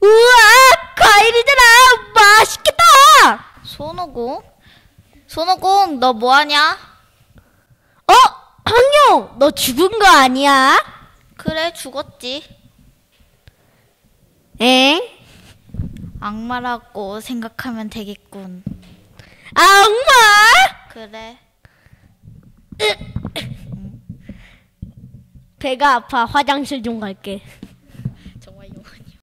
우와, 과일이잖아. 맛있겠다. 손오공? 손오공, 너 뭐하냐? 어, 황룡, 너 죽은 거 아니야? 그래, 죽었지. 엥? 악마라고 생각하면 되겠군. 아, 악마? 그래. 배가 아파. 화장실 좀 갈게.